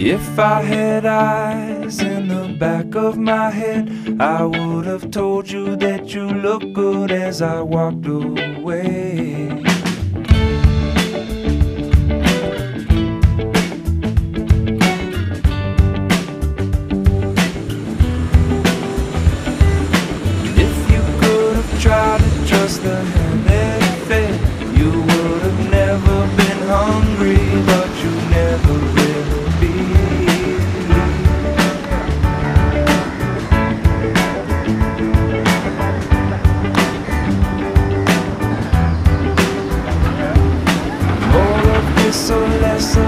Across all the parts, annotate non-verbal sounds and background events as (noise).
If I had eyes in the back of my head, I would have told you that you look good as I walked away. so less.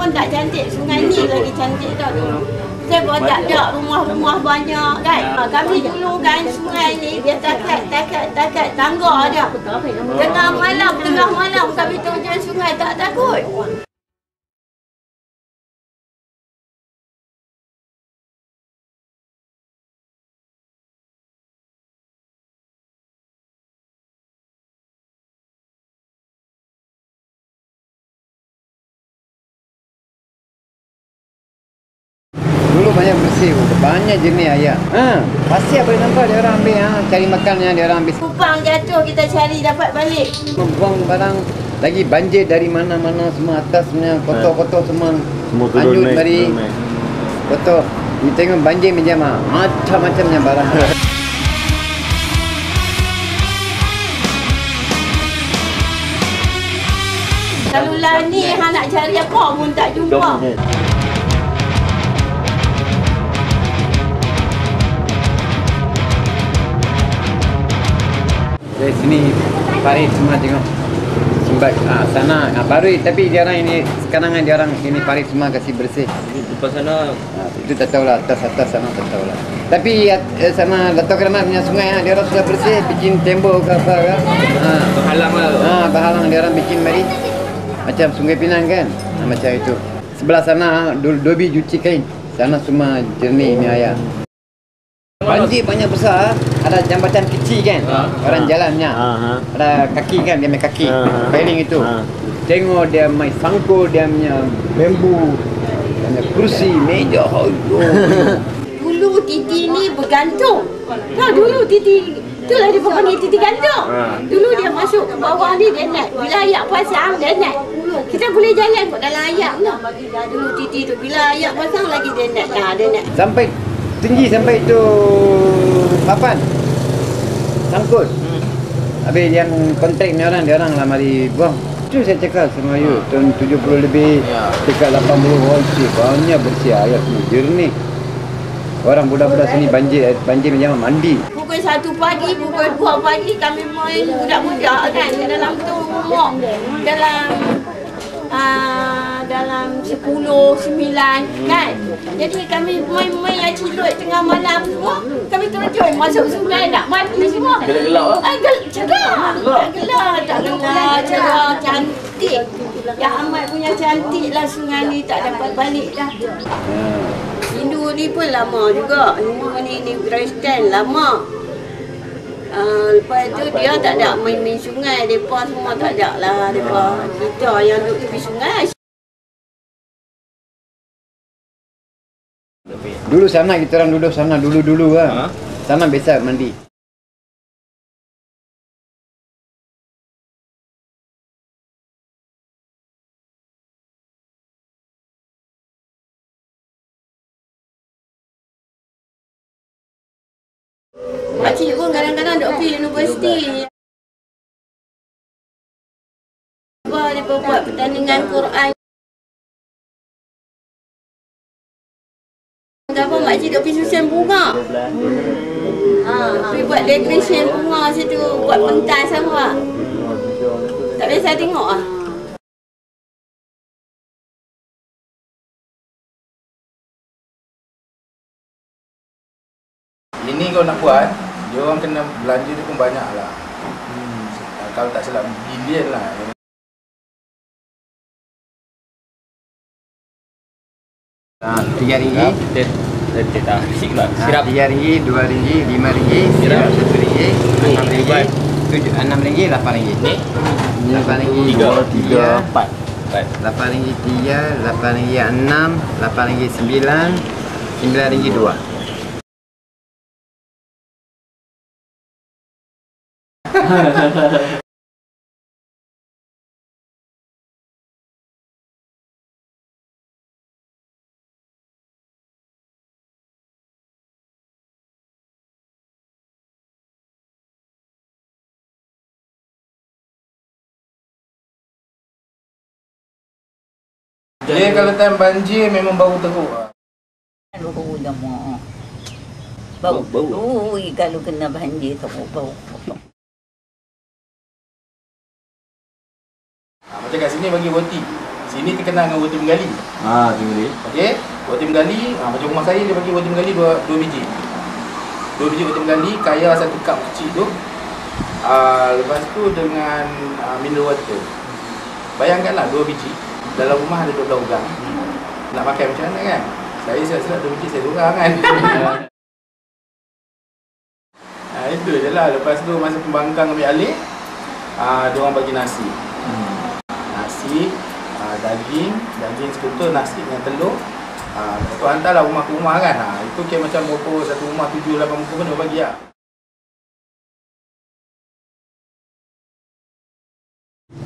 Pun tak cantik. Sungai ni lagi cantik tak dulu. Saya pun tak ada rumah-rumah banyak kan. Ha, Kami dulu kan sungai ni dia takat, takat, takat tangga aja. Tengah malam, tengah malam kami terjun sungai tak takut. Dulu banyak bersih, banyak jenis ayam. Ha, pasti apa yang nampak dia orang ambil ha, cari makannya dia orang ambil. Kupang jatuh kita cari dapat balik. Buang barang lagi banjir dari mana-mana semua atasnya kotor-kotor semua. Semua turun naik, naik. Kotor. Ni tengok banjir macam mana? Macam-macamnya barang. (laughs) Kalau lah ni ha nak cari apa pun tak jumpa. Dari sini parit semua tengok. Sembat ah, sana ah, baru tapi dia orang ini sekarang kan dia orang ini parit semua kasih bersih. Lepas sana Ha, itu tak tahulah atas atas sana tak tahulah. Tapi eh, sama Dato' Keramat punya sungai ha, dia orang sudah bersih bikin tembok ke apa kan. Ha. Berhalang lah Ha, berhalang dia orang bikin mari. Macam Sungai Pinang kan. Ha, macam itu. Sebelah sana do- dobi cuci kain. Sana semua jernih ni air. Banjir banyak besar, ada jambatan kecil kan. Ha. Orang jalannya. Ha, ha. Ada kaki kan, dia punya kaki. Ha. Railing itu. Ha. Tengok dia main sangkul dia punya bambu. Dia punya kursi, meja. Aduh. (laughs) Dulu Titi ni bergantung. Ha, dulu Titi Itulah dia panggil Titi gantung. Ha. Dulu dia masuk ke bawah ni dia naik. Bila ayak pasang dia naik. Kita boleh jalan kat dalam ayak tu. Dulu Titi tu bila ayak pasang lagi dia naik. Ha, dia naik. sampai tinggi sampai itu papan sangkut. Habis yang kontrak ni orang dia orang lah mari buang. Itu saya cakap sama you tahun 70 lebih Ya. dekat 80 orang si banyak bersih air semua jernih. Orang budak-budak sini banjir banjir macam mandi. Pukul 1 pagi, pukul 2 pagi kami main budak-budak kan dalam tu rumah. Dalam uh, dalam 10, 9 kan. Jadi kami main-main yang cilut tengah malam semua. Kami terjun masuk sungai nak mandi semua. Gelap-gelap lah? Ah, gel cerah. Tak gelap, tak gelap, cerah, cantik. Yang amat punya cantik lah sungai ni tak dapat balik dah. Hindu ni pun lama juga. Hindu ni ni Kristen lama. Uh, lepas tu dia tak ada main-main sungai. Mereka semua tak ada lah. Mereka kita yang duduk tepi sungai. dulu sana kita orang duduk sana dulu-dulu kan Ha? sana biasa mandi Apa buat pertandingan Quran. Apa makcik duduk pergi susun bunga. Ha, pergi buat decoration bunga situ, buat pentas sama. biasa tengok ah. Ini kau nak buat, dia orang kena belanja dia pun banyak lah. Hmm. Kalau tak silap bilion lah. Tiga ringgit. Dia dia tak risik pula. Ah, Sirap. Tiga ringgit, dua ringgit, lima ringgit, Sirap. satu ringgit, Ni, enam ringgit, ubat. tujuh, enam ringgit, lapan ringgit. Ni Lapan ringgit, tiga, dua, tiga, empat. Lapan ringgit tiga, lapan ringgit enam, lapan ringgit sembilan, sembilan ringgit dua. (laughs) Dia kalau time banjir memang bau teruk lah. Bau lama. Bau. Bau, Bau. Ui, kalau kena banjir tu bau. Ha, macam kat sini bagi roti. Sini terkenal dengan roti menggali. Ah, tinggal Okey, roti menggali, ha, macam rumah saya dia bagi roti menggali dua, dua biji. Dua biji roti menggali, kaya satu cup kecil tu. Uh, lepas tu dengan uh, mineral water. Bayangkanlah dua biji. Dalam rumah ada 12 orang. Nak makan macam mana kan? Saya silap-silap dua biji saya seorang kan. ha, (laughs) itu je lah. Lepas tu masa pembangkang ambil alih, uh, dia orang bagi nasi. Nasi, uh, daging, daging sekutu, nasi dengan telur. Ha, tu hantarlah rumah ke rumah kan. Ha, itu kira macam berapa satu rumah tujuh lapan muka pun dia bagi lah.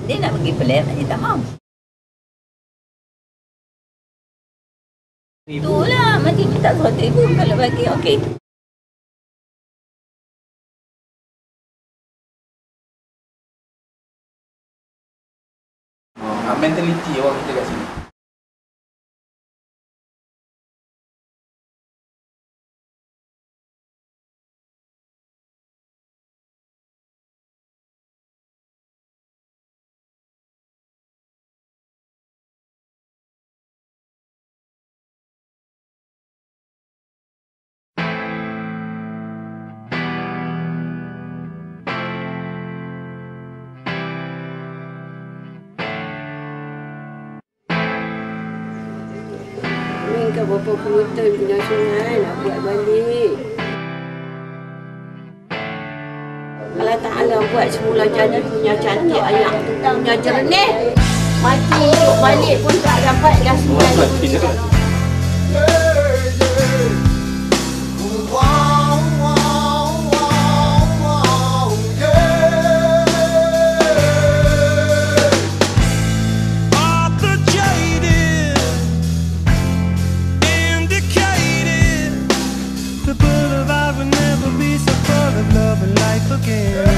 Dia nak pergi pelik, dia tak mahu. Itulah, mesti minta seratus ribu kalau bagi, okey. Ha, mentality orang kita kat sini. Kan berapa puluh tahun punya sungai nak buat balik. Allah Ta'ala buat semula jadi punya cantik anak tu punya jernih. Mati balik pun tak dapat dah sungai again.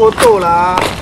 Jangan yang kotor lah.